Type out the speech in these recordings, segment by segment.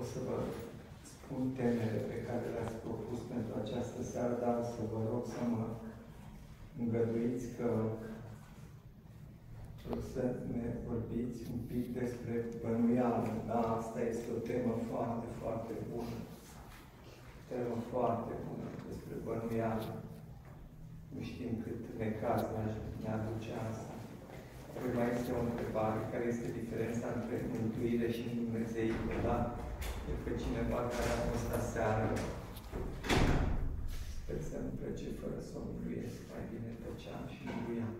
o să vă spun temele pe care le-ați propus pentru această seară, dar o să vă rog să mă îngăduiți că o să ne vorbiți un pic despre bănuială. Da, asta este o temă foarte, foarte bună. O temă foarte bună despre bănuială. Nu știm cât necaz ne aduce asta. Apoi mai este o întrebare, care este diferența între mântuire și Dumnezeire, da? Cred că cineva care a fost aseară, sper să nu plece fără să o mântuiesc, mai bine tăceam și mântuiam.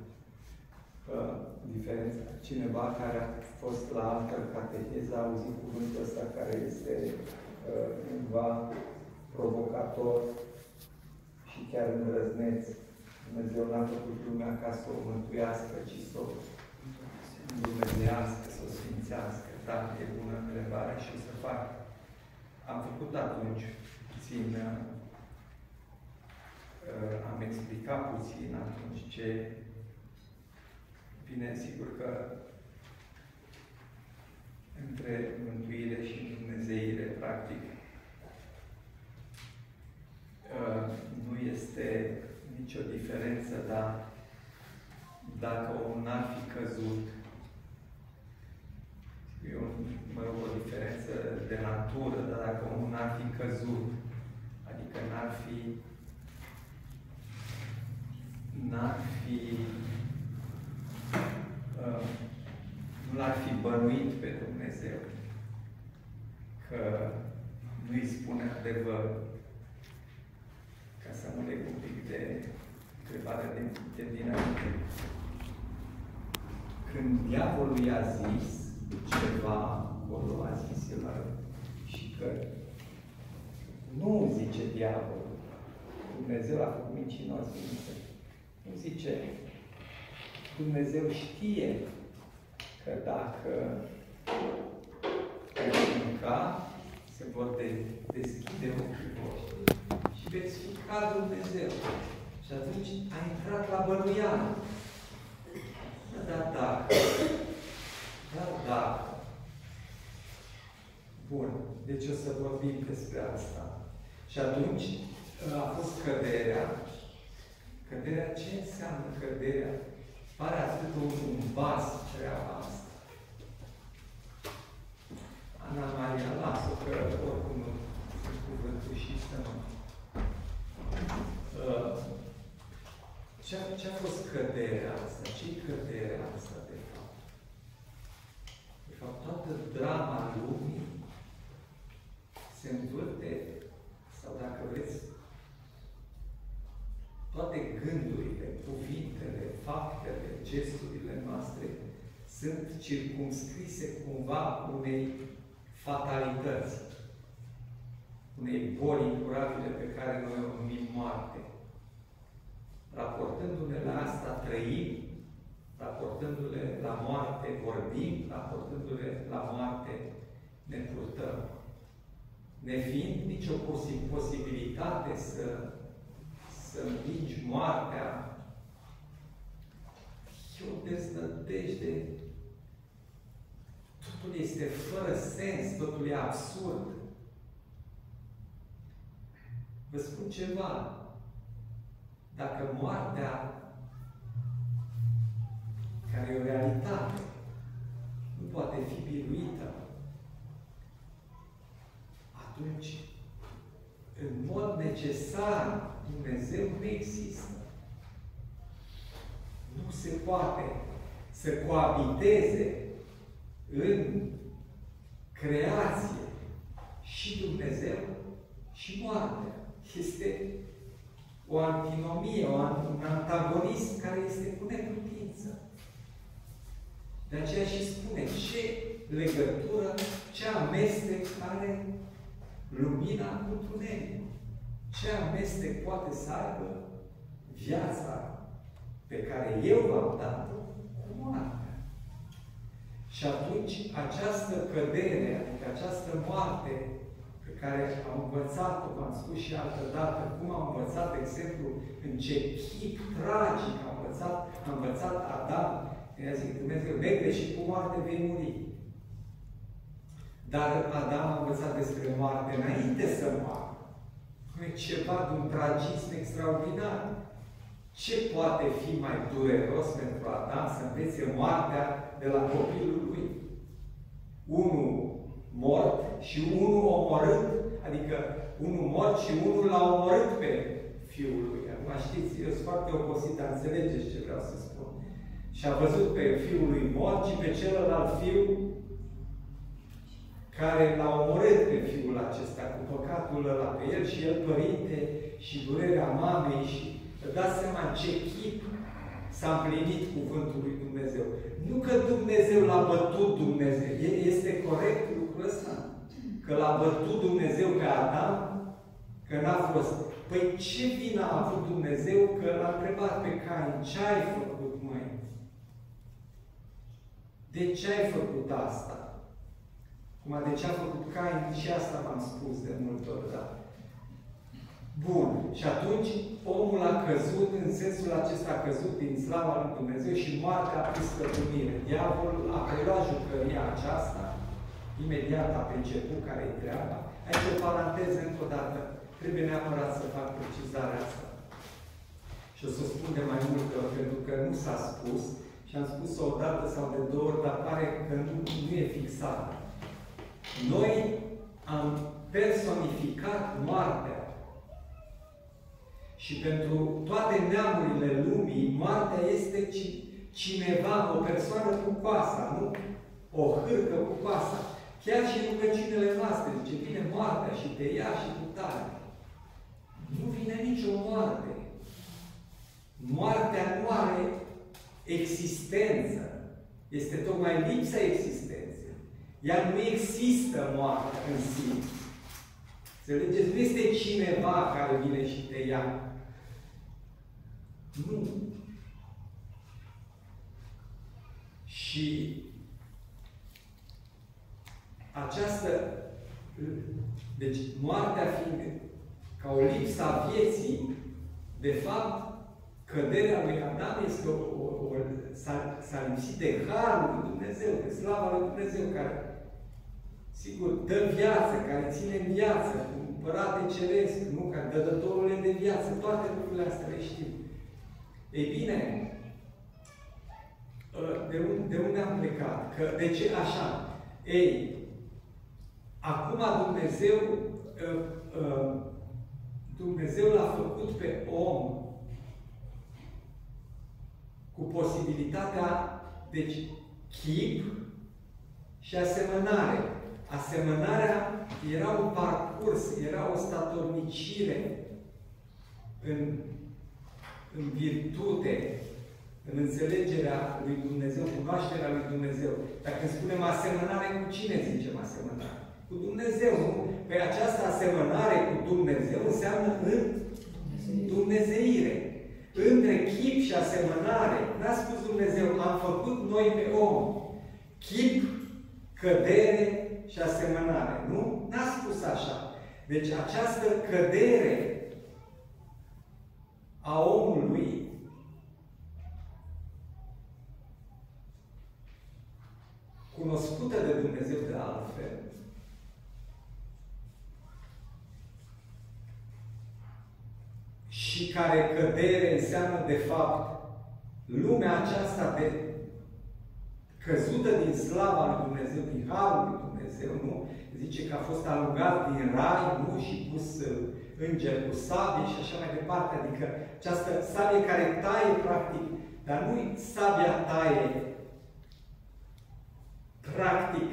Uh, diferența. Cineva care a fost la altă cateheză a auzit cuvântul ăsta care este uh, cumva provocator și chiar îndrăzneț. Dumnezeu n-a făcut lumea ca să o mântuiască, ci să o dumnezească, să o sfințească. Da, e bună întrebarea și să fac. Am făcut atunci puțin, uh, am explicat puțin atunci ce Bine, sigur că între mântuire și Dumnezeire, practic, uh, nu este nicio diferență, dar dacă omul n-ar fi căzut, e un, mă rog, o diferență de natură, dar dacă omul n-ar fi căzut, adică n-ar fi n-ar fi uh, nu l-ar fi bănuit pe Dumnezeu că nu-i spune adevărul, ca să mă leg un pic de întrebarea de, de dinainte. Când diavolul i-a zis ceva, acolo a zis el și că nu zice diavolul, Dumnezeu a făcut mincinos, nu zice Dumnezeu știe că dacă veți mânca, se vor de, deschide ochii voștri și veți fi ca Dumnezeu. Și atunci a intrat la bănuială. Da, da, da. Da, da. Bun. Deci o să vorbim despre asta. Și atunci a fost căderea. Căderea, ce înseamnă căderea? Pare atât un, un vas treaba asta. Ana Maria, lasă că oricum nu cuvântul și să nu. Uh, ce, a, ce a fost căderea asta? Ce-i căderea asta, de fapt? De fapt, toată drama lumii se învârte, sau dacă vreți, toate gândurile, cuvintele, faptele, gesturile noastre sunt circumscrise cumva unei fatalități, unei boli incurabile pe care noi o numim moarte. Raportându-ne la asta trăim, raportându-le la moarte vorbim, raportându-le la moarte ne purtăm. Nefiind nicio posibilitate să să împingi moartea, e o deznădejde. Totul este fără sens, totul e absurd. Vă spun ceva. Dacă moartea, care e o realitate, nu poate fi biruită, atunci, în mod necesar, Dumnezeu nu există. Nu se poate să coabiteze în creație și Dumnezeu și moartea. Este o antinomie, un antagonism care este cu neputință. De aceea și spune ce legătură, ce amestec are lumina cu tunelul ce amestec poate să aibă viața pe care eu v-am dat-o cu moartea. Și atunci această cădere, adică această moarte pe care am învățat-o, v-am spus și altă dată, cum am învățat, de exemplu, în ce chip tragic am învățat, am învățat Adam, i-a zis Dumnezeu, vei și cu moarte vei muri. Dar Adam a învățat despre moarte înainte să moară. E ceva de un tragism extraordinar. Ce poate fi mai dureros pentru Adam să învețe moartea de la copilul lui? Unul mort și unul omorât, adică unul mort și unul l-a omorât pe fiul lui. Acum știți, eu sunt foarte obosit, dar înțelegeți ce vreau să spun. Și a văzut pe fiul lui mort și pe celălalt fiu care l-a omorât pe fiul acesta cu păcatul ăla pe el și el părinte și durerea mamei și dați seama ce chip s-a împlinit cuvântul lui Dumnezeu. Nu că Dumnezeu l-a bătut Dumnezeu. Este corect lucrul ăsta? Că l-a bătut Dumnezeu pe Adam? Că n-a fost. Păi ce vină a avut Dumnezeu că l-a întrebat pe Cain, ce ai făcut, mai? De ce ai făcut asta? Cum de ce a făcut Cain, și asta v-am spus de multe ori, da? Bun. Și atunci omul a căzut, în sensul acesta a căzut din slava lui Dumnezeu și moartea a pus stăpânire. Diavolul a preluat jucăria aceasta, imediat a priceput care e treaba. Aici o paranteză încă o dată. Trebuie neapărat să fac precizarea asta. Și o să o spun de mai multe ori, pentru că nu s-a spus și am spus-o o dată sau de două ori, dar pare că nu, nu e fixat. Noi am personificat moartea și pentru toate neamurile lumii, moartea este cineva, o persoană cu coasa, nu? O hârcă cu coasa. Chiar și rugăciunile noastre, ce vine moartea și te ia și cu tare. Nu vine nicio moarte. Moartea nu are existență. Este tocmai lipsa existenței. Ea nu există moartea în sine. Înțelegeți? Nu este cineva care vine și te ia. Nu. Și această, deci moartea fiind ca o lipsă a vieții, de fapt, căderea lui Adam este o, o, o s-a lipsit de harul lui Dumnezeu, de slava lui Dumnezeu, care, sigur, dă viață, care ține în viață, cu împărate ceresc, nu? Ca dădătorul de viață, toate lucrurile astea le știm. Ei bine, ă, de unde, de unde am plecat? Că, de ce așa? Ei, acum Dumnezeu, ă, ă, Dumnezeu l-a făcut pe om cu posibilitatea, deci, chip și asemănare. Asemănarea era un parcurs, era o statornicire în în virtute, în înțelegerea lui Dumnezeu, cunoașterea lui Dumnezeu. Dacă spunem asemănare, cu cine zicem asemănare? Cu Dumnezeu, nu? Pe această asemănare cu Dumnezeu înseamnă în Dumnezeire. Între chip și asemănare, n-a spus Dumnezeu, am făcut noi pe om. Chip, cădere și asemănare. Nu? N-a spus așa. Deci această cădere a omului cunoscută de Dumnezeu de altfel, și care cădere înseamnă de fapt lumea aceasta de căzută din slava lui Dumnezeu, din harul lui Dumnezeu, nu? Zice că a fost alungat din rai, nu? Și pus înger cu sabie și așa mai departe. Adică această sabie care taie, practic, dar nu sabia taie, practic,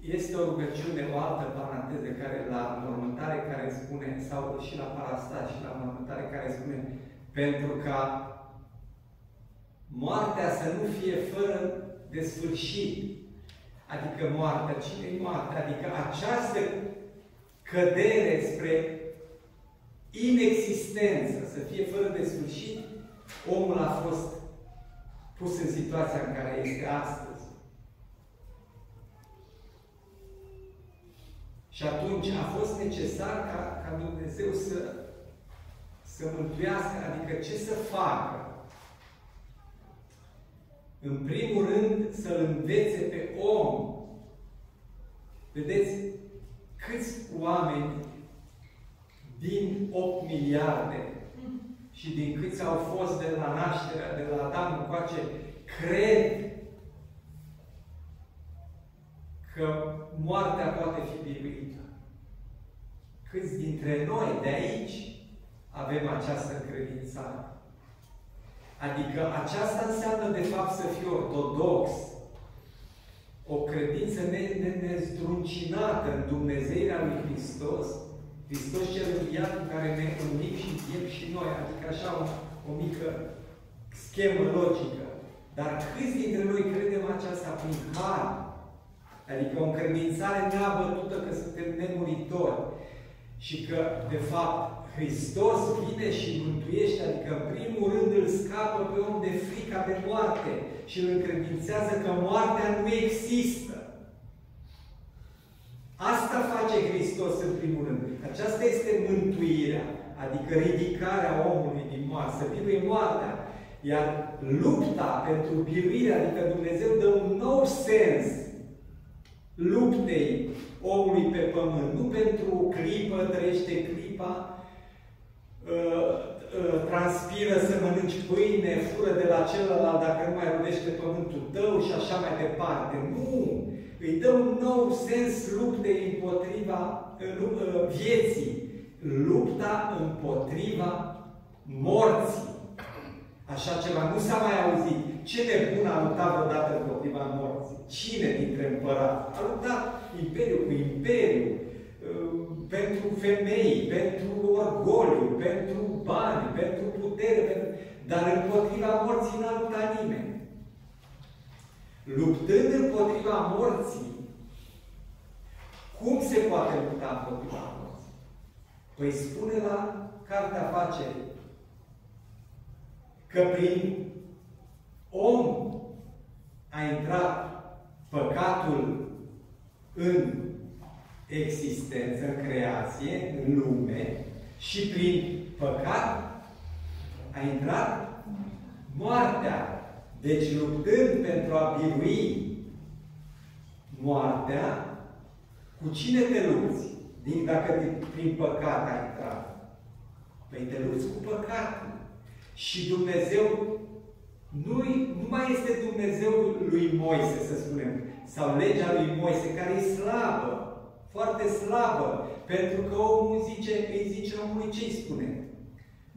este o rugăciune, o altă paranteză care la mormântare care spune, sau și la parastat și la mormântare care spune, pentru ca moartea să nu fie fără de sfârșit. Adică moartea, cine e moartea? Adică această cădere spre inexistență, să fie fără de sfârșit, omul a fost pus în situația în care este astăzi. Și atunci a fost necesar ca, ca Dumnezeu să, să mântuiască, adică ce să facă în primul rând, să-l învețe pe om. Vedeți, câți oameni din 8 miliarde și din câți au fost de la nașterea, de la Adam încoace, cred că moartea poate fi biruită. Câți dintre noi de aici avem această credințare? Adică aceasta înseamnă de fapt să fii ortodox. O credință nezdruncinată în Dumnezeirea lui Hristos, Hristos cel înviat în care ne unim și viem și noi, adică așa o, o mică schemă logică. Dar câți dintre noi credem aceasta prin har? Adică o încredințare neabătută că suntem nemuritori și că, de fapt, Hristos vine și mântuiește, adică în primul rând îl scapă pe om de frica de moarte și îl încredințează că moartea nu există. Asta face Hristos în primul rând. Aceasta este mântuirea, adică ridicarea omului din moarte, să biruie moartea. Iar lupta pentru biruire, adică Dumnezeu dă un nou sens luptei omului pe pământ. Nu pentru o clipă trăiește clipa, uh, uh, transpiră să mănânci pâine, fură de la celălalt dacă nu mai rodește pământul tău și așa mai departe. Nu! Îi dă un nou sens luptei împotriva uh, vieții. Lupta împotriva morții. Așa ceva nu s-a mai auzit. Ce nebun a luptat vreodată împotriva morții? Cine dintre împărați? A luptat imperiu cu imperiu, uh, pentru femei, pentru orgoliu, pentru bani, pentru putere, pentru... dar împotriva morții n-a luptat nimeni. Luptând împotriva morții, cum se poate lupta împotriva morții? Păi spune la Cartea Afacerii că prin om a intrat păcatul în existență, în creație, în lume și prin păcat a intrat moartea. Deci luptând pentru a birui moartea, cu cine te lupți? Din, dacă prin păcat ai intrat. Păi te lupți cu păcatul. Și Dumnezeu nu, nu mai este Dumnezeul lui Moise, să spunem, sau legea lui Moise, care e slabă, foarte slabă, pentru că omul zice, îi zice omului ce îi spune.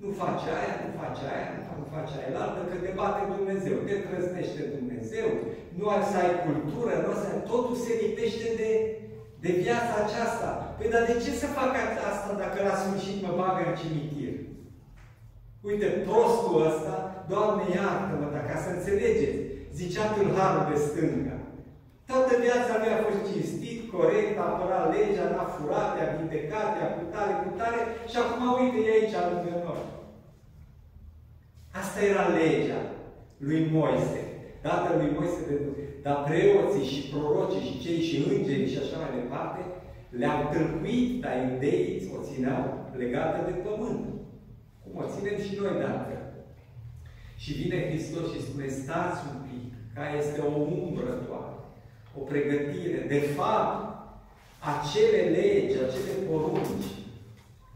Nu face aia, nu face aia, nu face aia, altă, că te bate Dumnezeu, te trăznește Dumnezeu, nu ai să ai cultură, nu să ai... totul se lipește de, de viața aceasta. Păi dar de ce să fac asta dacă la sfârșit mă bagă în cimitir? Uite, prostul ăsta, Doamne iartă-mă, dar ca să înțelegeți, zicea tâlharul de stânga. Toată viața lui a fost cinstit, corect, a apărat legea, n-a furat, a vindecat, a cu tare, cu tare, și acum uite, e aici lângă noi. Asta era legea lui Moise, dată lui Moise de Dar preoții și prorocii și cei și îngerii și așa mai departe, le-au tâlcuit, dar iudeii o țineau legată de pământ. Cum o ținem și noi de altfel. Și vine Hristos și spune, stați un pic, ca este o umbră doar, o pregătire. De fapt, acele legi, acele porunci,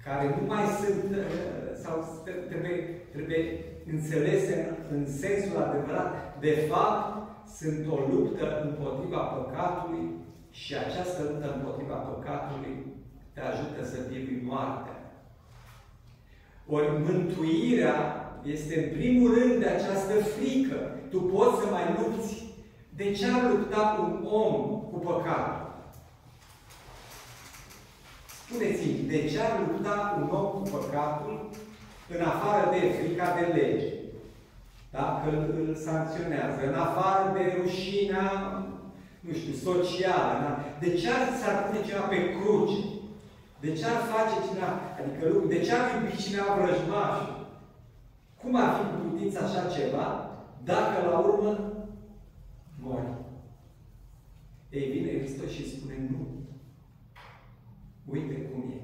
care nu mai sunt, uh, sau trebuie, trebuie înțelese în, în sensul adevărat, de fapt, sunt o luptă împotriva păcatului și această luptă împotriva păcatului te ajută să vii moartea. Ori mântuirea este în primul rând de această frică. Tu poți să mai lupți. De ce ar lupta un om cu păcatul? Spuneți-mi, de ce ar lupta un om cu păcatul în afară de frica de lege? Dacă îl, îl sancționează, în afară de rușinea, nu știu, socială. De ce ar s-ar pune ceva pe cruce? De ce ar face cineva, adică de ce ar iubi cineva vrăjmașul? Cum ar fi cu putință așa ceva dacă la urmă mori? Ei vine Hristos și spune nu. Uite cum e.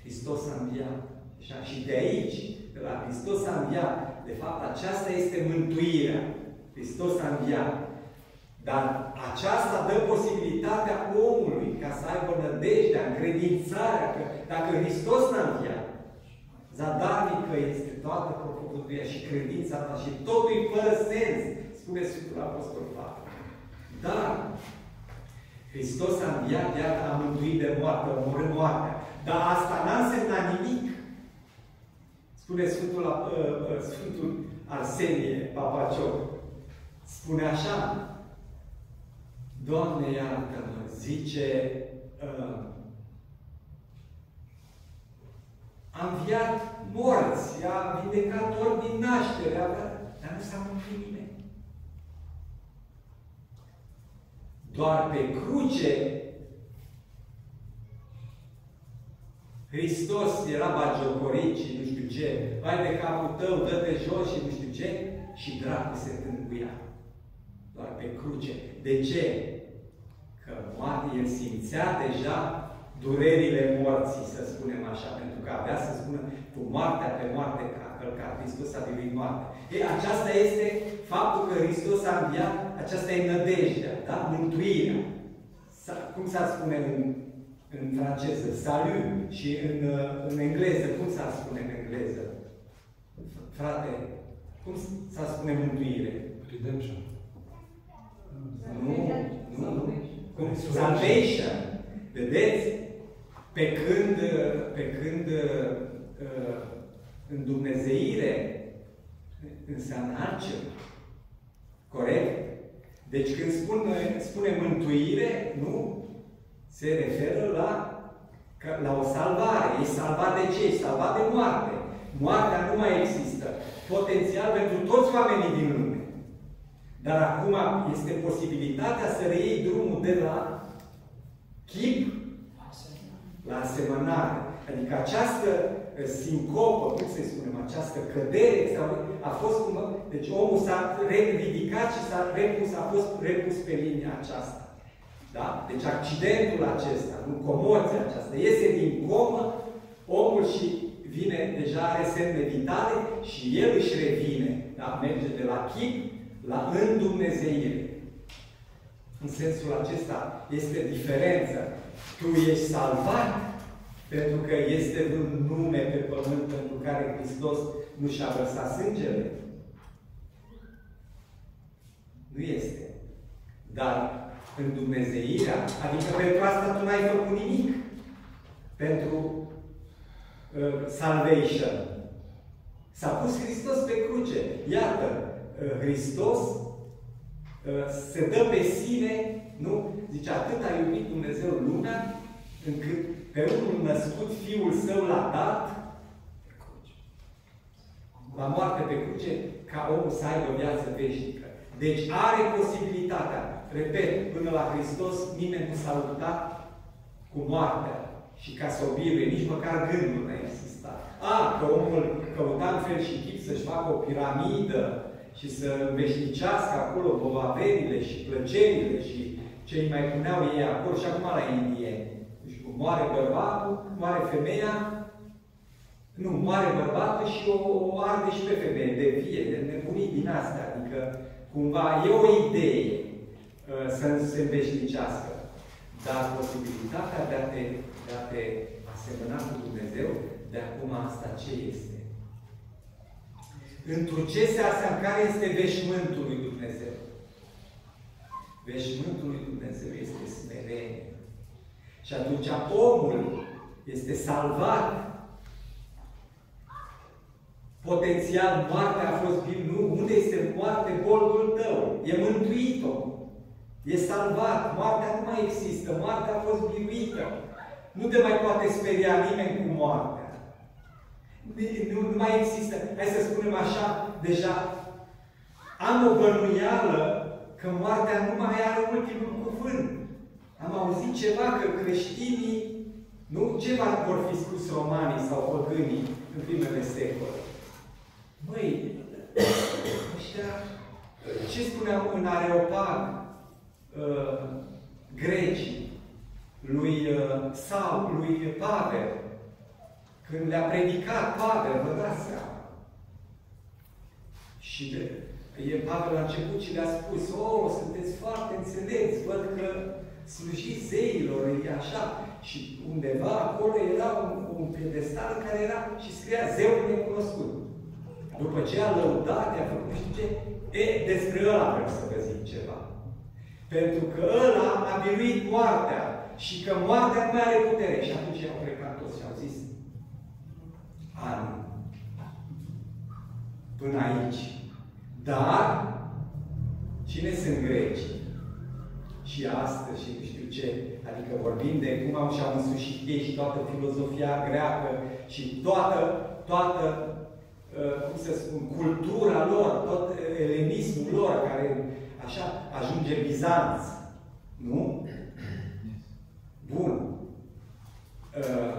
Hristos a înviat. Și de aici, de la Hristos a înviat, de fapt, aceasta este mântuirea. Hristos a înviat. Dar aceasta dă posibilitatea omului ca să aibă nădejdea, încredințarea că dacă Hristos n-a înviat, zadarnică este toată propovăduirea și credința ta și totul e fără sens, spune Sfântul Apostol Pavel. Dar Hristos a înviat, iată, a mântuit de moarte, a omorât moartea. Dar asta n-a însemnat nimic. Spune Sfântul, uh, uh, Sfântul Arsenie Papacioc. Spune așa, Doamne, iartă-mă, zice, uh, a înviat morți, a vindecat ori din naștere, dar nu s-a mântuit nimeni. Doar pe cruce Hristos era bagiocorit și nu știu ce, vai de capul tău, dă-te jos și nu știu ce, și dracul se tânguia. Doar pe cruce. De ce? Că moarte, el simțea deja durerile morții, să spunem așa, pentru că avea să spună cu moartea pe moarte ca călcat. Hristos a biruit moartea. E, aceasta este faptul că Hristos a înviat, aceasta e nădejdea, da? Mântuirea. Cum s-ar spune în, în franceză? Salut. Și în, în engleză, cum s-ar spune în engleză? Frate, cum s-ar spune mântuire? Redemption. Nu, nu, nu. Cum? Salvation. Vedeți? Pe când, pe când uh, în Dumnezeire înseamnă altceva. Corect? Deci când spune, spune mântuire, nu? Se referă la, la o salvare. E salvat de ce? E salvat de moarte. Moartea nu mai există. Potențial pentru toți oamenii din lume. Dar acum este posibilitatea să reiei drumul de la chip la asemănare. Adică această eh, sincopă, cum să spunem, această cădere a fost cum... Deci omul s-a ridicat și s-a repus, a fost repus pe linia aceasta. Da? Deci accidentul acesta, nu comoția aceasta, iese din comă, omul și vine, deja are semne vitale și el își revine. Da? Merge de la chip la îndumnezeire. În sensul acesta este diferența. Tu ești salvat pentru că este un nume pe pământ pentru care Hristos nu și-a vărsat sângele? Nu este. Dar în Dumnezeirea, adică pentru asta tu n-ai făcut nimic. Pentru uh, salvation. S-a pus Hristos pe cruce. Iată, uh, Hristos uh, se dă pe sine, nu? Zice, atât a iubit Dumnezeu lumea, încât pe unul născut Fiul Său l-a dat la moarte pe cruce, ca omul să aibă viață veșnică. Deci are posibilitatea, repet, până la Hristos nimeni nu s-a luptat cu moartea și ca să o biruie, nici măcar gândul nu a existat. A, că omul căuta în fel și chip să-și facă o piramidă și să veșnicească acolo bovaverile și plăcerile și ce îi mai puneau ei acolo și acum la indieni. Moare bărbatul, moare femeia, nu, moare bărbatul și o, o arde și pe femeie, de vie, de nebunii din astea. Adică, cumva, e o idee uh, să se înveșnicească. Dar posibilitatea de a te, de a te asemăna cu Dumnezeu, de acum asta ce este? Într-o ce se aseamnă? Care este veșmântul lui Dumnezeu? Veșmântul lui Dumnezeu este smerenie. Și atunci omul este salvat. Potențial, moartea a fost bine. Nu, unde este moarte? Bolul tău. E mântuit om. E salvat. Moartea nu mai există. Moartea a fost biruită. Nu te mai poate speria nimeni cu moartea. Nu, nu mai există. Hai să spunem așa, deja am o bănuială că moartea nu mai are ultimul cuvânt. Am auzit ceva că creștinii, nu ceva vor fi spus romanii sau păgânii în primele secole. Măi, ăștia, ce spuneau în Areopag uh, grecii, lui uh, sau lui Pavel, când le-a predicat Pavel, vă dați seama. Și de, E Pavel la început și le-a spus, oh, sunteți foarte înțelepți, văd că slujiți zeilor, e așa. Și undeva acolo era un, un pedestal care era și scria zeul necunoscut. După ce a lăudat, a făcut știu ce, e, despre ăla vreau să vă zic ceva. Pentru că ăla a biruit moartea și că moartea nu mai are putere. Și atunci au plecat toți și au zis, ani, până aici. Dar, cine sunt greci? Și astăzi, și nu știu ce, adică vorbim de cum au și-au însușit ei și toată filozofia greacă și toată, toată, uh, cum să spun, cultura lor, tot elenismul lor, care așa ajunge Bizanț. Nu? Bun. Uh,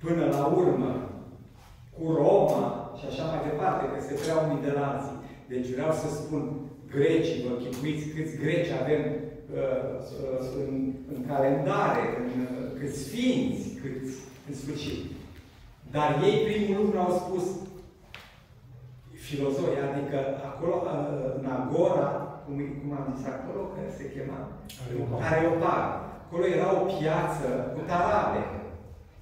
până la urmă, cu Roma și așa mai departe, că se prea unii de la alții. Deci vreau să spun, grecii, vă chipuiți câți greci avem uh, uh, în, în calendare, în, uh, câți sfinți, câți, în sfârșit. Dar ei primul lucru au spus, filozofii, adică acolo, uh, în Agora, cum, cum am zis acolo, că se chema? Areopag. Acolo era o piață cu tarabe.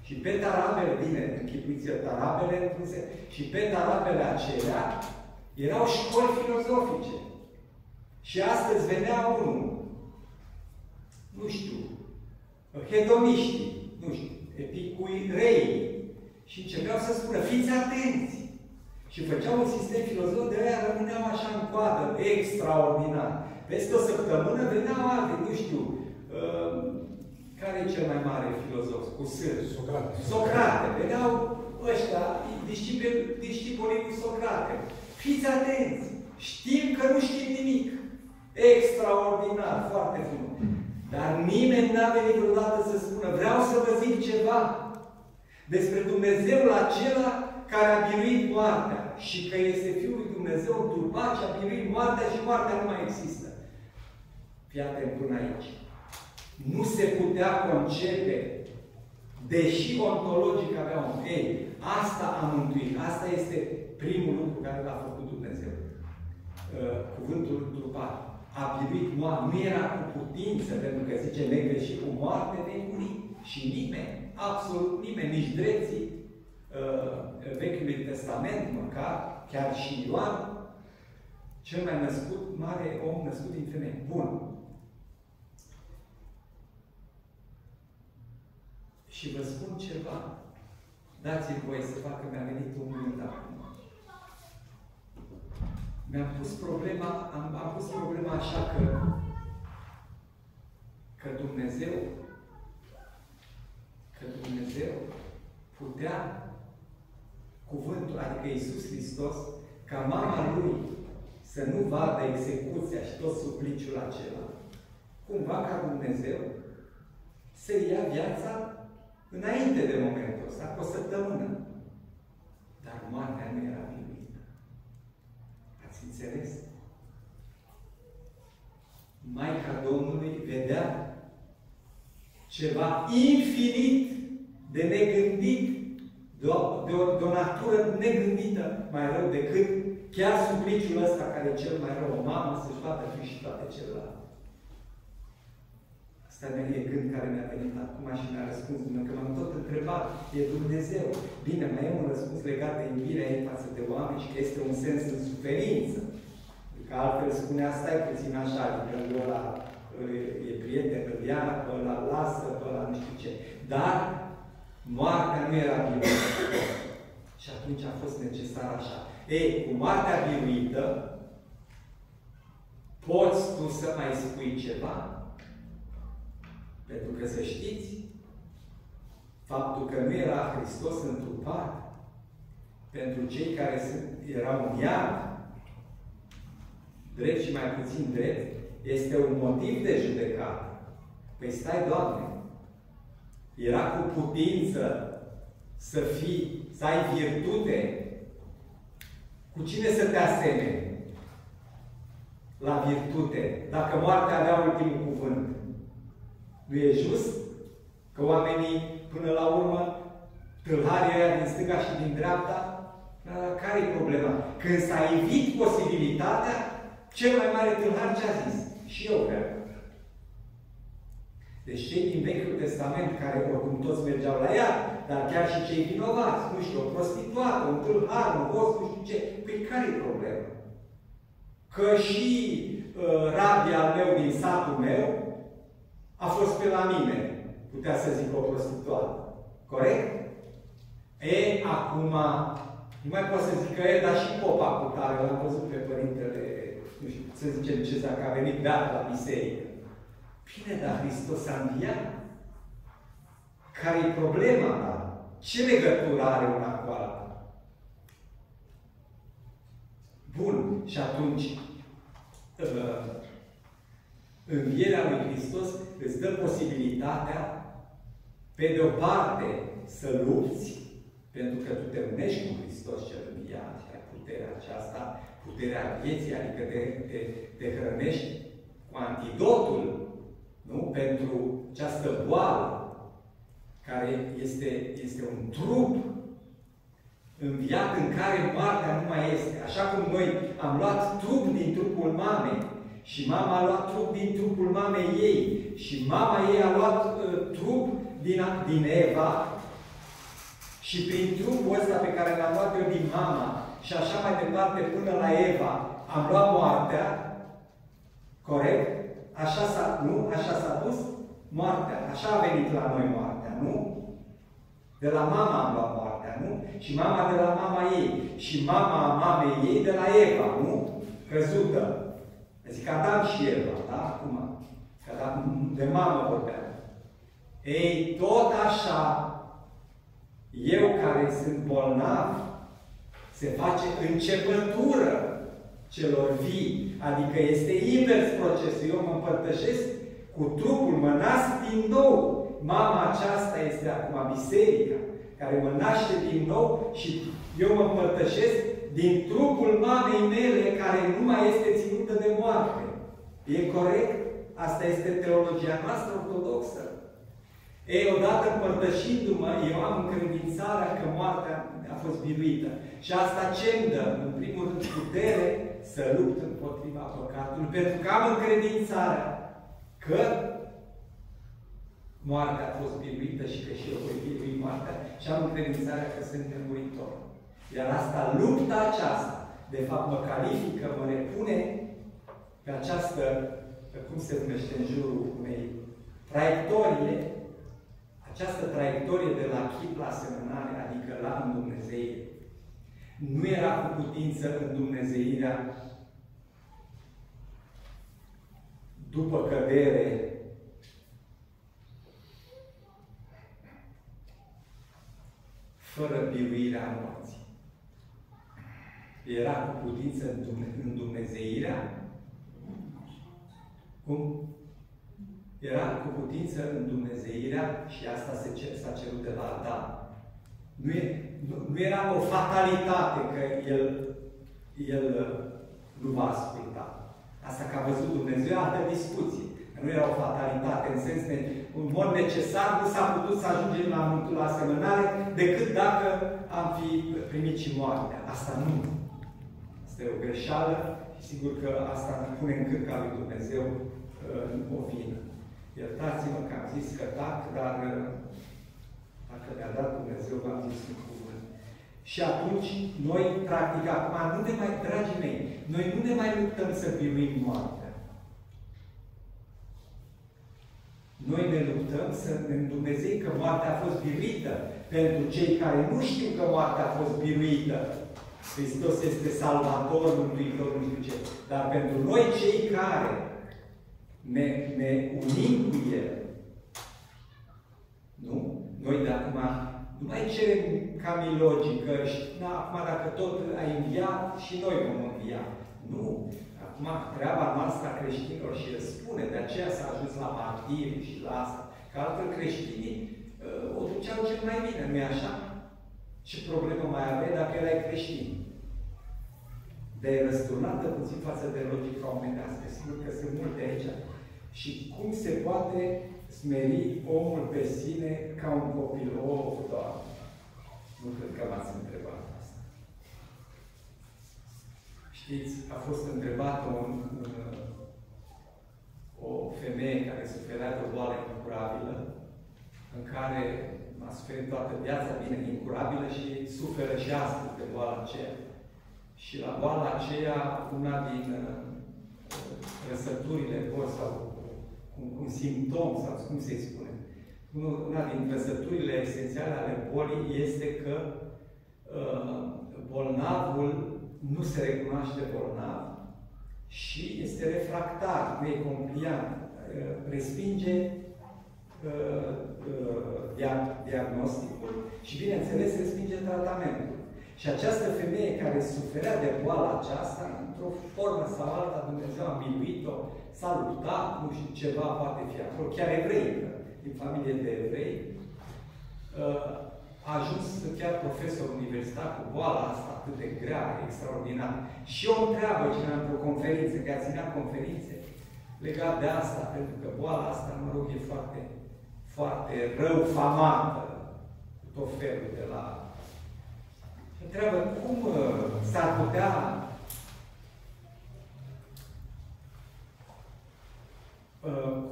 Și pe tarabele, bine, închipuiți tarabele puse, și pe tarabele acelea erau școli filozofice. Și astăzi venea unul, nu știu, hedoniștii, nu știu, rei, și începeau să spună, fiți atenți! Și făceau un sistem filozof, de aia rămâneau așa în coadă, extraordinar. Peste o săptămână veneau alte, nu știu, uh, care e cel mai mare filozof? Cu sâr. Socrate. Socrate. Veneau ăștia, discipolii lui Socrate. Fiți atenți! Știm că nu știm nimic. Extraordinar, foarte frumos. Dar nimeni n-a venit vreodată să spună, vreau să vă zic ceva despre Dumnezeul acela care a biruit moartea și că este Fiul lui Dumnezeu turbat și a biruit moartea și moartea nu mai există. Fii atent până aici nu se putea concepe, deși ontologic avea un ei, asta a mântuit, asta este primul lucru care l-a făcut Dumnezeu. Uh, cuvântul trupat a biruit moarte, nu era cu putință, pentru că zice și cu moarte de muri. Și nimeni, absolut nimeni, nici dreții uh, Vechiului Testament, măcar, chiar și Ioan, cel mai născut, mare om născut din femeie. Bun. Și vă spun ceva. Dați-mi voie să fac, că mi-a venit un minut acum. Mi-am pus problema, am, am pus problema așa că, că Dumnezeu, că Dumnezeu putea cuvântul, adică Iisus Hristos, ca mama Lui să nu vadă execuția și tot supliciul acela, cumva ca Dumnezeu să ia viața Înainte de momentul ăsta, cu o săptămână. Dar moartea nu era biruită. Ați înțeles? Maica Domnului vedea ceva infinit de negândit, de o, de o, de o natură negândită mai rău decât chiar supliciul ăsta care e cel mai rău. O mamă să-și bată și toate celelalte. Asta e gând care mi-a venit acum și mi-a răspuns, că m-am tot întrebat, e Dumnezeu. Bine, mai e un răspuns legat de iubirea ei față de oameni și că este un sens în suferință. Că altfel spunea, stai puțin așa, adică ăla e prieten, îl ia, pe ăla lasă, pe ăla nu știu ce. Dar moartea nu era biruită. Și atunci a fost necesar așa. Ei, cu moartea biruită, poți tu să mai spui ceva? Pentru că să știți, faptul că nu era Hristos întrupat, pentru cei care sunt, erau în iad, drept și mai puțin drept, este un motiv de judecată. Păi stai, Doamne, era cu putință să fii, să ai virtute, cu cine să te asemeni la virtute, dacă moartea avea ultimul cuvânt? Nu e just că oamenii, până la urmă, tâlharii aia din stânga și din dreapta, Dar care e problema? Când s-a evit posibilitatea, cel mai mare tâlhar ce a zis? Și eu vreau. Deci cei din Vechiul Testament, care oricum toți mergeau la ea, dar chiar și cei vinovați, nu știu, o prostituată, un tâlhar, un host, nu știu ce, păi care e problema? Că și uh, rabia al meu din satul meu a fost pe la mine, putea să zic o prostituată. Corect? E, acum, nu mai pot să zic că e, dar și popa cu tare, l-am văzut pe părintele, nu știu, să zicem ce dacă a venit beat la biserică. Bine, dar Hristos a înviat? Care e problema ta? Ce legătură are una cu alta? Bun, și atunci uh, învierea lui Hristos îți dă posibilitatea, pe de o parte, să lupți, pentru că tu te unești cu Hristos cel înviat și ai puterea aceasta, puterea vieții, adică te, te, te hrănești cu antidotul nu? pentru această boală care este, este un trup înviat în care moartea nu mai este. Așa cum noi am luat trup din trupul mamei și mama a luat trup din trupul mamei ei și mama ei a luat uh, trup din, din Eva și prin trupul ăsta pe care l-am luat eu din mama și așa mai departe până la Eva, am luat moartea, corect? Așa s-a, nu? Așa s-a dus moartea. Așa a venit la noi moartea, nu? De la mama am luat moartea, nu? Și mama de la mama ei. Și mama mamei ei de la Eva, nu? Căzută. Zic Adam și Eva, da? Acum. Că de mamă vorbeam. Ei, tot așa, eu care sunt bolnav, se face începătură celor vii. Adică este invers procesul. Eu mă împărtășesc cu trupul, mă nasc din nou. Mama aceasta este acum biserica, care mă naște din nou și eu mă împărtășesc din trupul mamei mele, care nu mai este ținută de moarte. E corect? Asta este teologia noastră ortodoxă. Ei, odată împărtășindu-mă, eu am încredințarea că moartea a fost biruită. Și asta ce îmi dă? În primul rând, putere să lupt împotriva păcatului, pentru că am încredințarea că moartea a fost biruită și că și eu voi birui moartea și am încredințarea că sunt nemuritor. Iar asta, lupta aceasta, de fapt mă califică, mă repune pe această, cum se numește în jurul unei traiectorie această traiectorie de la chip la asemănare, adică la Dumnezeire, nu era cu putință în Dumnezeirea după cădere fără biruirea morții. Era cu putință în Dumnezeirea cum? Era cu putință în Dumnezeirea și asta s-a cerut de la Adam. Nu, e, nu, nu era o fatalitate că el, el uh, nu va asculta. Asta că a văzut Dumnezeu, altă discuție. Nu era o fatalitate, în sens de un mod necesar, nu s-a putut să ajungem la mântul asemănare decât dacă am fi primit și moartea. Asta nu. Asta e o greșeală și sigur că asta ne pune în cârca lui Dumnezeu uh, o vină. Iertați-mă că am zis că tac, dar uh, dacă mi-a dat Dumnezeu, v-am zis un cuvânt. Și atunci, noi, practic, acum, nu ne mai, dragii mei, noi nu ne mai luptăm să biruim moartea. Noi ne luptăm să ne Dumnezeu că moartea a fost biruită. Pentru cei care nu știu că moartea a fost biruită, Hristos este salvatorul, mântuitorul, nu știu ce. Dar pentru noi cei care ne, ne unim cu El. Nu? Noi de acum nu mai cerem ca milogii că da, acum dacă tot ai înviat și noi vom învia. Nu. Acum treaba noastră a creștinilor și el spune, de aceea s-a ajuns la martiri și la asta. Că altfel creștinii uh, o duceau cel mai bine, nu-i așa? Ce problemă mai avea dacă erai creștin? De răsturnată puțin față de logica omenească. Sigur că sunt multe aici și cum se poate smeri omul pe sine ca un copil. O, oh, Doamne! Nu cred că m-ați întrebat asta. Știți, a fost întrebată un, un, o femeie care suferea de o boală incurabilă, în care a suferit toată viața, bine, incurabilă și suferă și astăzi de boala aceea. Și la boala aceea, una din uh, răsăturile boli sau un, un simptom, sau cum se spune, una din trăsăturile esențiale ale bolii este că uh, bolnavul nu se recunoaște bolnav și este refractar, nu e compliant, uh, respinge uh, uh, diagnosticul și, bineînțeles, respinge tratamentul. Și această femeie care suferea de boala aceasta, într-o formă sau alta, Dumnezeu a miluit-o, s-a luptat, nu știu, ceva poate fi acolo, chiar evreică, din familie de evrei, uh, a ajuns chiar profesor universitar cu boala asta atât de grea, extraordinar. Și o întreabă cineva într-o conferință, că a ținut conferințe, legat de asta, pentru că boala asta, mă rog, e foarte, foarte rău famată, cu tot felul de la... Și întreabă cum uh, s-ar putea uh,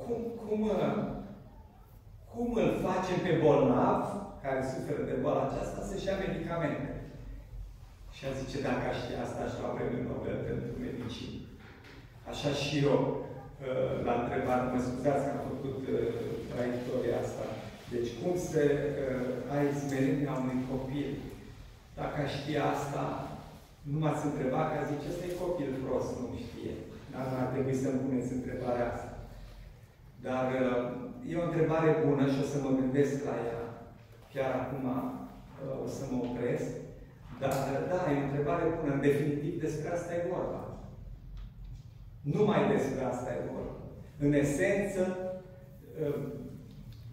cum, cum cum îl facem pe bolnav, care suferă de boala aceasta, să-și ia medicamente. Și a zice, dacă aș ști asta, aș lua premiul Nobel pentru medicină. Așa și eu, uh, la întrebare, mă scuzați că am făcut uh, traiectoria asta. Deci, cum să uh, ai smerenia unui copil? Dacă aș ști asta, nu m-ați întrebat, că zice, ăsta e copil prost, nu știe. Dar nu ar trebui să-mi puneți întrebarea asta. Dar e o întrebare bună și o să mă gândesc la ea. Chiar acum uh, o să mă opresc. Dar, da, e o întrebare bună. În definitiv, despre asta e vorba. Numai despre asta e vorba. În esență, uh,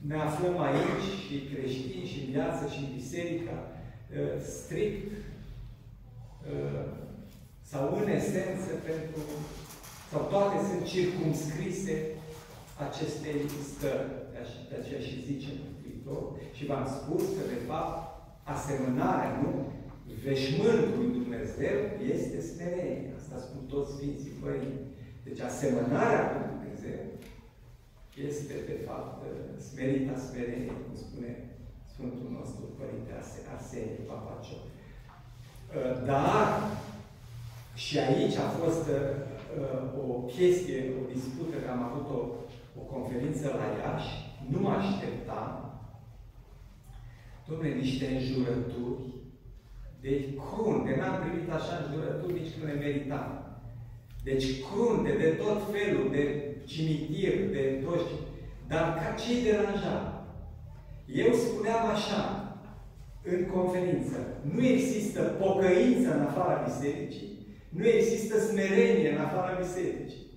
ne aflăm aici și creștini și în viață și în biserica uh, strict sau în esență pentru sau toate sunt circumscrise acestei stări. De aceea și zice Mântuitor. Și v-am spus că, de fapt, asemănarea, nu? Veșmântul lui Dumnezeu este smerenie. Asta spun toți Sfinții Părinți. Deci asemănarea cu Dumnezeu este, de fapt, smerita smerenie, cum spune Sfântul nostru Părinte Arsenie Papacio. Dar și aici a fost uh, o chestie, o dispută, că am avut-o o conferință la Iași, nu mă așteptam, domnule, niște înjurături, deci crunte, n-am primit așa înjurături nici când le meritam. Deci crunte, de tot felul, de cimitir, de toți. Dar ca ce-i deranja? Eu spuneam așa, în conferință, nu există pocăință în afara bisericii, nu există smerenie în afara bisericii.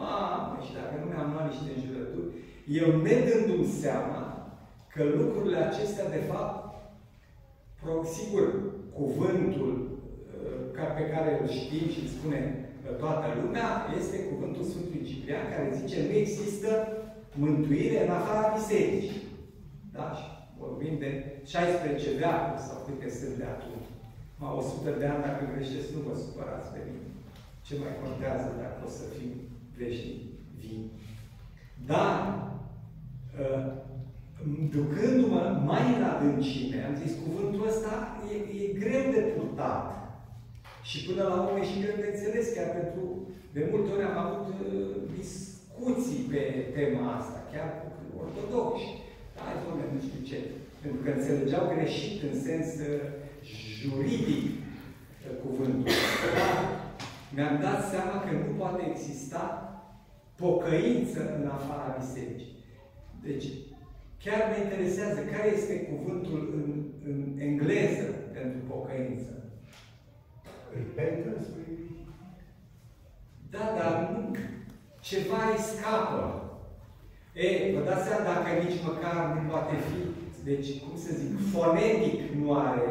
Mamă, și dacă nu mi-am luat niște înjurături, eu ne dându-mi seama că lucrurile acestea, de fapt, sigur, cuvântul uh, ca pe care îl știm și îl spune uh, toată lumea, este cuvântul Sfântului Ciprian, care zice nu există mântuire în afara bisericii. Da? Și vorbim de 16 veacuri sau câte sunt de atunci. Ma 100 de ani, dacă greșesc, nu vă supărați pe mine. Ce mai contează dacă o să fim veșnic vin. Dar, uh, ducându-mă mai în adâncime, am zis, cuvântul ăsta e, e greu de purtat. Și până la urmă e și greu de înțeles, chiar pentru, de multe ori am avut uh, discuții pe tema asta, chiar cu ortodoxi. Hai, domnule, nu știu ce. Pentru că înțelegeau greșit în sens uh, juridic uh, cuvântul. Dar mi-am dat seama că nu poate exista pocăință în afara bisericii. Deci, chiar mă interesează care este cuvântul în, în engleză pentru pocăință. Repentance, Da, dar nu, ceva îi scapă. E, vă dați seama dacă nici măcar nu poate fi, deci, cum să zic, fonetic nu are,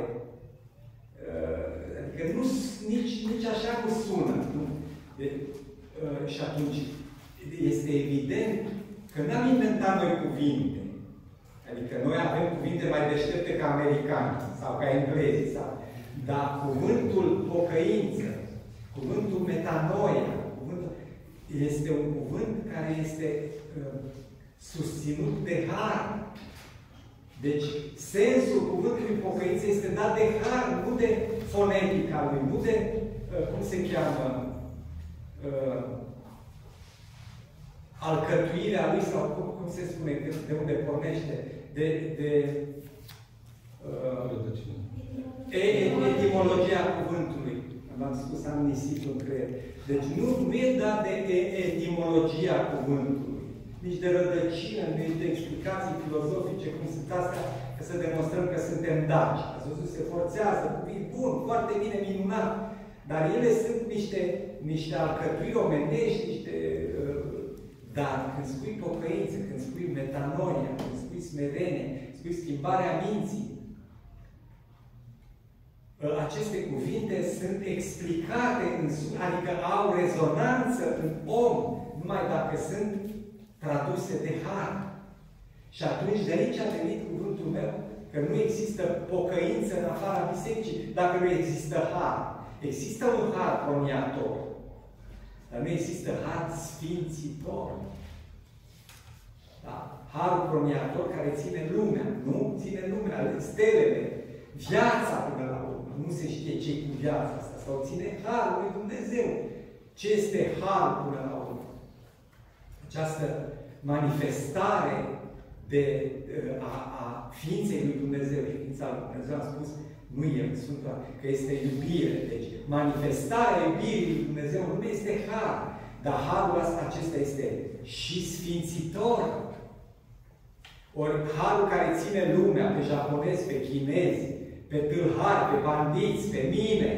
uh, adică nu, nici, nici așa nu sună. Nu? De, uh, și atunci, este evident că n-am inventat noi cuvinte. Adică noi avem cuvinte mai deștepte ca americani sau ca englezi. Sau... Dar cuvântul pocăință, Cuvântul metanoia, cuvântul, este un cuvânt care este uh, susținut de har. Deci, sensul cuvântului pocăință este dat de har, nu de fonetica lui, nu de, uh, cum se cheamă, uh, alcătuirea lui, sau cum, cum se spune, de unde pornește, de, de uh, etimologia cuvântului. V-am spus, am nisip în creier. Deci nu, nu e dat de etimologia cuvântului, nici de rădăcină, nici de explicații filozofice, cum sunt astea, ca să demonstrăm că suntem daci. Ați văzut, se forțează, bun, foarte bine, minunat. Dar ele sunt niște, niște alcătuiri omenești, niște... Uh, dar când spui pocăință, când spui metanoia, când spui smerenie, spui schimbarea minții, aceste cuvinte sunt explicate, în, adică au rezonanță în om, numai dacă sunt traduse de har. Și atunci de aici a venit cuvântul meu, că nu există pocăință în afara bisericii, dacă nu există har. Există un har proniator, dar nu există har sfințitor. Da? Harul proniator care ține lumea, nu? Ține lumea, stelele, viața până la urmă. Nu se știe ce cu viața asta. Sau ține Harul lui Dumnezeu. Ce este Harul până la urmă? Această manifestare de, a, a ființei lui Dumnezeu. Ființa lui Dumnezeu a spus, nu El, Sfântul, că este iubire. Deci, manifestarea iubirii lui Dumnezeu nu este har. Dar harul ăsta, acesta este și sfințitor. Ori harul care ține lumea, pe japonezi, pe chinezi, pe tâlhari, pe bandiți, pe mine,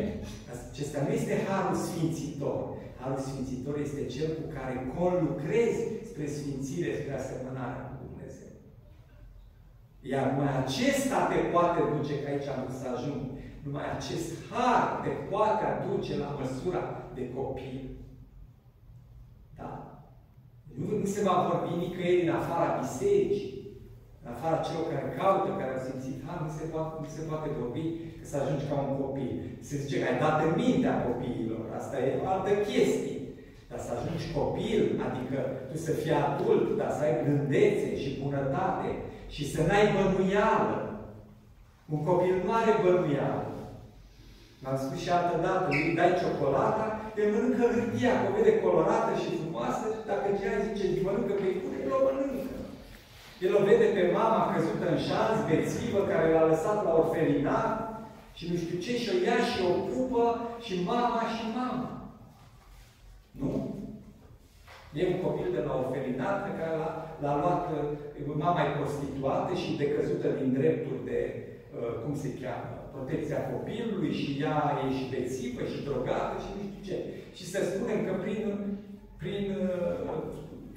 acesta nu este harul sfințitor. Harul sfințitor este cel cu care conlucrezi spre sfințire, spre asemănarea cu Dumnezeu. Iar numai acesta te poate duce, că aici am să ajung, numai acest har te poate aduce la măsura de copil. Da? Nu, nu se va vorbi nicăieri în afara bisericii în afara celor care caută, care au simțit, ha, nu se poate, nu se poate vorbi că să ajungi ca un copil. Se zice că ai dat în mintea copiilor. Asta e o altă chestie. Dar să ajungi copil, adică tu să fii adult, dar să ai gândețe și bunătate și să n-ai bănuială. Un copil nu are bănuială. M-am spus și altă dată, îi dai ciocolata, el mănâncă hârtia, o vede colorată și frumoasă, și dacă cineva zice, mănâncă pe cune, el o mănâncă. El o vede pe mama căzută în șanț, bețivă, care l-a lăsat la orfelinat și nu știu ce, și o ia și o pupă și mama și mama. Nu? E un copil de la orfelinat pe care l-a luat, mama e prostituată și decăzută din drepturi de, uh, cum se cheamă, protecția copilului și ea e și bețivă și drogată și nu știu ce. Și să spunem că prin, prin uh,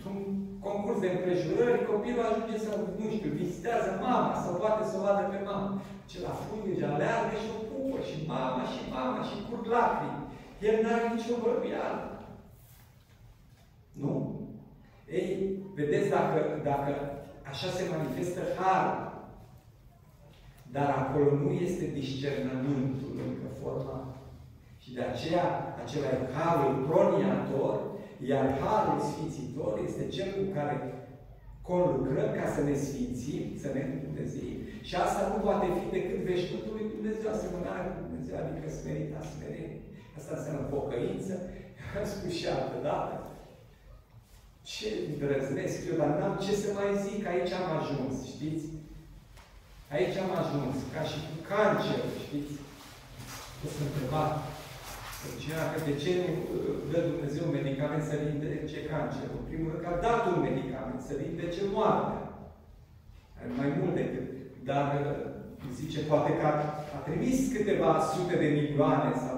un concurs de împrejurări, copilul ajunge să, nu știu, vizitează mama sau poate să o vadă pe mama. Ce la fulge, aleargă și o pupă și mama și mama și curg lacrimi. El n-are nicio bărbială. Nu? Ei, vedeți dacă, dacă așa se manifestă harul, dar acolo nu este discernământul încă format. Și de aceea, acela e harul proniator, iar Harul Sfințitor este cel cu care conlucrăm ca să ne sfințim, să ne Dumnezeu. Și asta nu poate fi decât veșnitul lui Dumnezeu, asemănarea cu Dumnezeu, adică smerita smerenie. Asta înseamnă pocăință. Am spus și altă dată. Ce îndrăznesc eu, dar n-am ce să mai zic, aici am ajuns, știți? Aici am ajuns, ca și cu cancer, știți? O să întrebați, Cineva că de ce nu uh, dă Dumnezeu un medicament să vindece cancerul? În primul rând că a dat un medicament să vindece moartea. Mai mult decât. Dar uh, zice, poate că a, a trimis câteva sute de milioane sau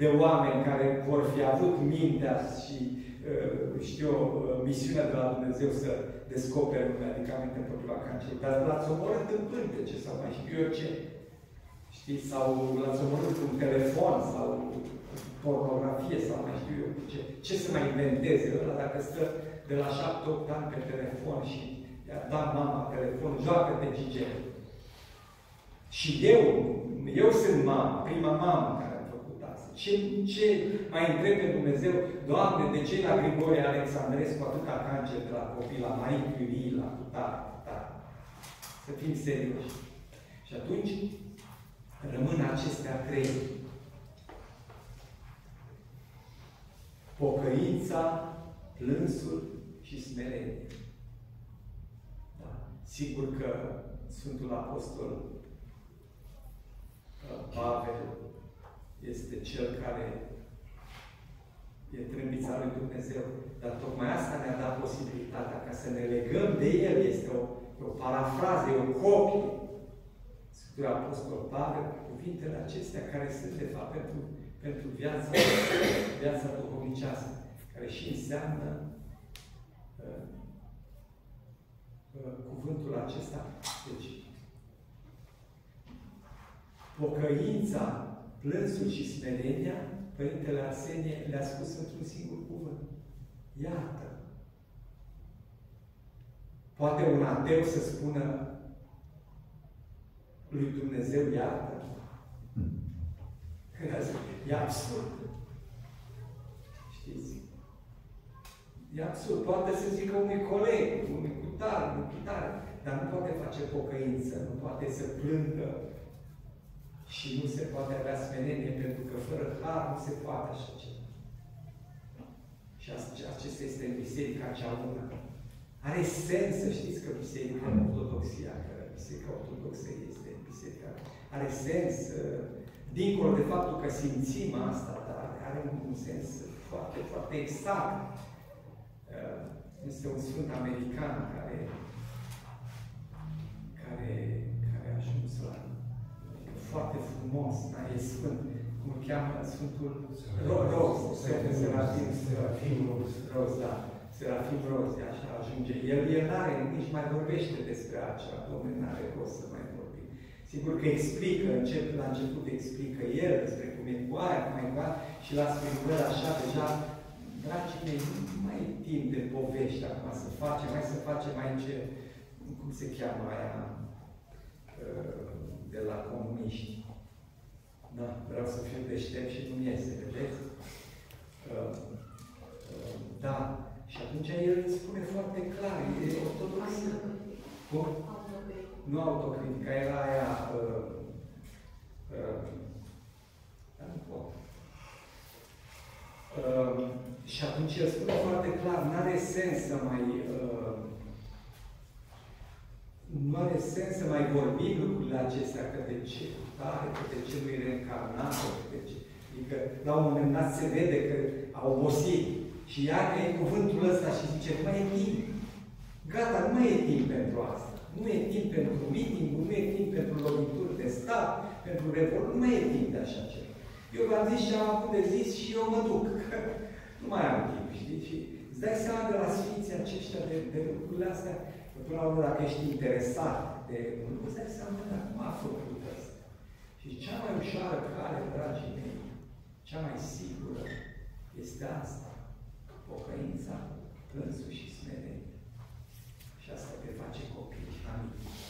de oameni care vor fi avut mintea și uh, știu, misiunea de la Dumnezeu să descopere un medicament împotriva cancerului. Dar l-ați omorât în pântece sau mai știu eu ce. Știți? Sau l-ați omorât cu un telefon sau pornografie sau mai știu eu ce. Ce să mai inventeze ăla dacă stă de la 7-8 ani pe telefon și i-a dat mama telefon, joacă pe gigel. Și eu, eu sunt mama, prima mamă care a făcut asta. Ce, ce mai întreb pe Dumnezeu, Doamne, de ce la Grigorie Alexandrescu atâta cancer de la copii, la Marie Curie, la tare, tare. Să fim serioși. Și atunci rămân acestea trei. Pocăința, plânsul și smerenie. Da. Sigur că Sfântul Apostol Pavel este cel care e trâmbița lui Dumnezeu. Dar tocmai asta ne-a dat posibilitatea ca să ne legăm de El. Este o, o parafrază, e o copie. Sfântul Apostol Pavel, cuvintele acestea care sunt, de fapt, pentru, pentru viața, viața duhovnicească, care și înseamnă uh, uh, cuvântul acesta. Deci, pocăința, plânsul și smerenia, Părintele Arsenie le-a spus într-un singur cuvânt. Iată. Poate un ateu să spună lui Dumnezeu iată? E absurd. Știți? E absurd. Poate să zică unui coleg, unui cutare, unui cutare, dar nu poate face pocăință, nu poate să plângă și nu se poate avea smerenie, pentru că fără har nu se poate așa ceva. Și acesta este în Biserica cea bună. Are sens să știți că Biserica Ortodoxia, că Biserica Ortodoxă este Biserica, are sens, uh, dincolo de faptul că simțim asta, dar are un sens foarte, foarte exact. Uh, este un sfânt american care, care, care a ajuns la foarte frumos, da? e sfânt. Cum îl cheamă Sfântul Roz, Serafim, Serafim Roz, da. Serafim Roz, așa ajunge. El, el n-are, nici mai vorbește despre acela, Domnul n-are rost să mai vorbim. Sigur că explică, încep, la început explică el despre cum e cu aia, cum e cu aia, și la sfârșit așa, deja, dragii mei, nu mai e timp de povești acum să facem, mai să facem aici, cum se cheamă aia, uh, de la comuniști. Da, vreau să fiu deștept și nu iese, vedeți? Uh, uh, da. Și atunci el spune foarte clar, e ortodoxă. Cum? Nu autocritica, era aia... Uh, uh, dar nu pot. Uh, și atunci el spune foarte clar, nu are sens să mai uh, nu are sens să mai vorbim lucrurile acestea, că de ce tare, că de ce nu e reîncarnat, că de ce. Adică, la un moment dat se vede că a obosit. Și ea că e cuvântul ăsta și zice, nu mai e timp. Gata, nu mai e timp pentru asta. Nu e timp pentru meeting, nu e timp pentru lovituri de stat, pentru revolt, nu mai e timp de așa ceva. Eu v-am zis ce am avut de zis și eu mă duc. nu mai am timp, știți? Și îți dai seama de la Sfinții aceștia de, de lucrurile astea, până la urmă, dacă ești interesat de un lucru, îți dai seama că mafă plutăți. Și cea mai ușoară care dragii mei, cea mai sigură, este asta. Pocăința, plânsul și smerenie. Și asta te face copii, familie.